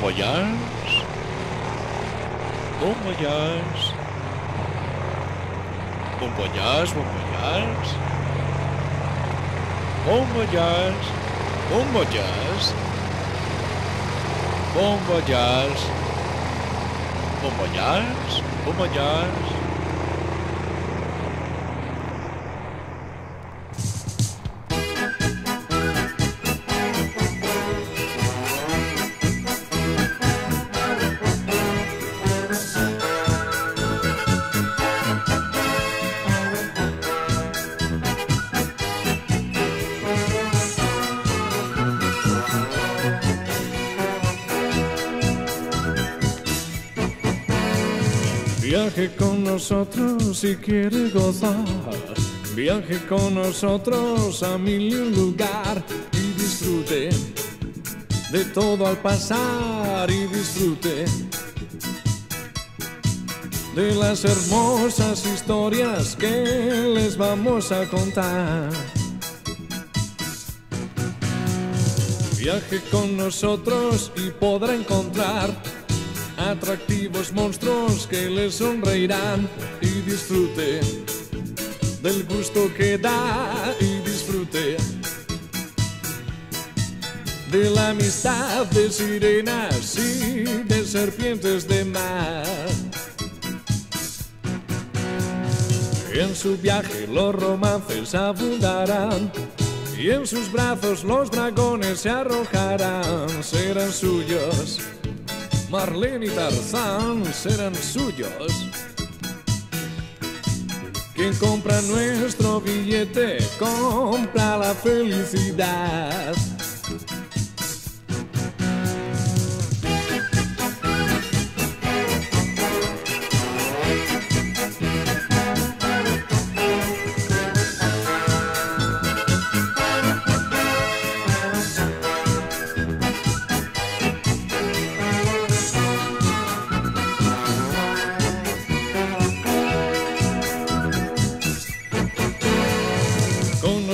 voyage. Bon voyage. Bon voyage, bon voyage. Bon voyage. Bon voyage. Bon voyage. Bon voyage. Bon voyage. Viaje con nosotros si quiere gozar. Viaje con nosotros a mil lugar y disfrute de todo al pasar y disfrute de las hermosas historias que les vamos a contar. Viaje con nosotros y podrá encontrar atractivos monstruos que le sonreirán y disfrute del gusto que da y disfrute de la amistad de sirenas y de serpientes de mar. En su viaje los romances abundarán y en sus brazos los dragones se arrojarán, serán suyos. Marlene y Tarzán serán suyos. Quien compra nuestro billete compra la felicidad.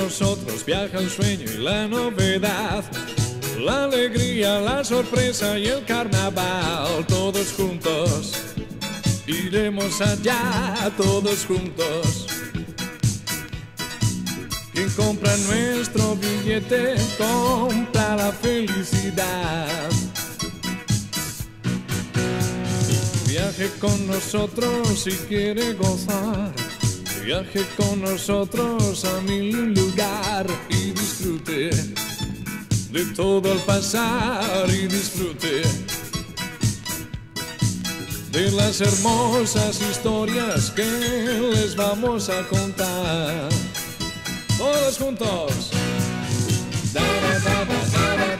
Nosotros viaja el sueño y la novedad, la alegría, la sorpresa y el carnaval, todos juntos. Iremos allá, todos juntos. Quien compra nuestro billete compra la felicidad. Viaje con nosotros si quiere gozar. Viaje con nosotros a mi lugar y disfrute de todo al pasar y disfrute de las hermosas historias que les vamos a contar. Todos juntos. Da, da.